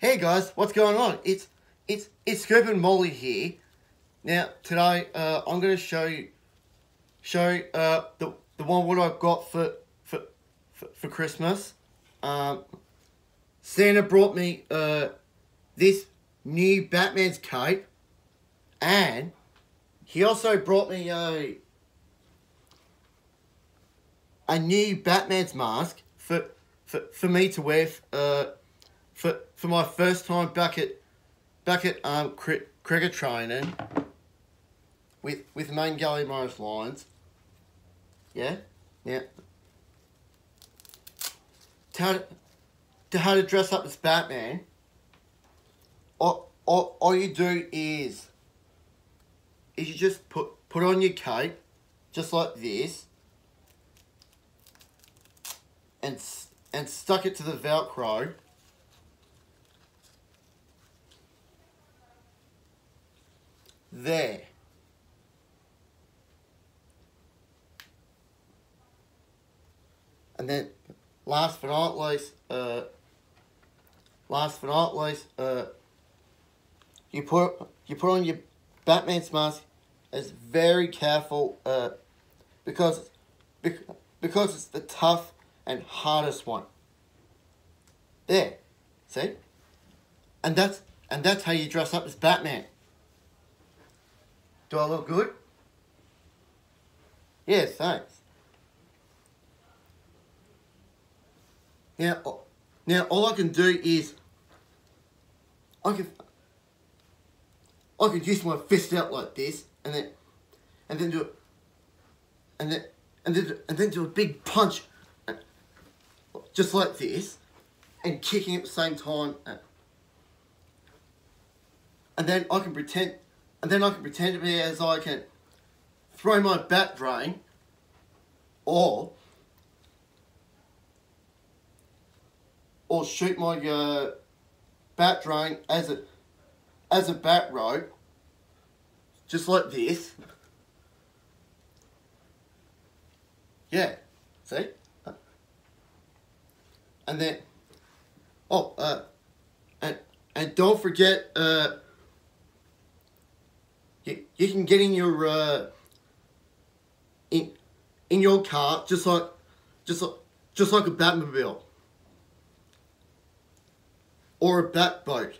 Hey guys, what's going on? It's it's it's Scoop Manton here. Now today uh, I'm gonna show you show uh, the the one what I got for for for, for Christmas. Um, Santa brought me uh, this new Batman's cape, and he also brought me a a new Batman's mask for for, for me to wear uh, for for my first time back at back at um cri- cricket training with with main Gully Morris Lions. Yeah, yeah. To how to, to how to dress up as Batman. All, all, all you do is is you just put put on your cape, just like this, and and stuck it to the Velcro. There. And then, last but not least, uh, last but not least, uh, you put you put on your Batman's mask. It's very careful, uh, because because it's the tough and hardest one. There, see, and that's and that's how you dress up as Batman. Do I look good? Yes, thanks. Now, now all I can do is I can I can use my fist out like this, and then and then do and then and then and then do a big punch, uh, just like this, and kicking at the same time. uh, And then I can pretend, and then I can pretend to be as I can throw my batarang, or or shoot my uh, batarang as a as a bat rope, just like this. Yeah, see? And then, oh, uh, and, and don't forget, uh, you, can get in your, uh, in, in your car, just like, just like, just like a Batmobile. Or a bat boat.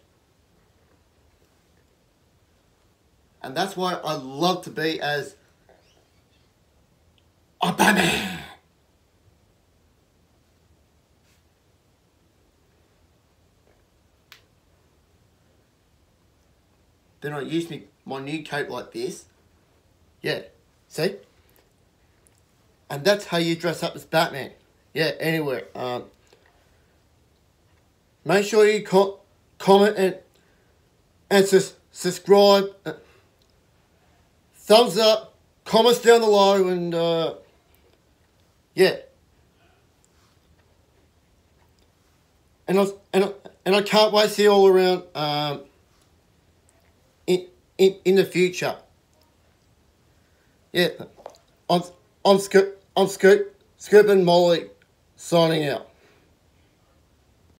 And that's why I love to be as a Batman. Then I use me my new coat like this. Yeah, see? And that's how you dress up as Batman. Yeah, anyway, um, make sure you co- comment and and sus- subscribe. Uh, thumbs up, comments down below, and uh, yeah. And I, and, I, and I can't wait to see you all around um, in, in the future. Yeah, I'm, I'm, Scoop, I'm Scoop, Scoop Manton signing out.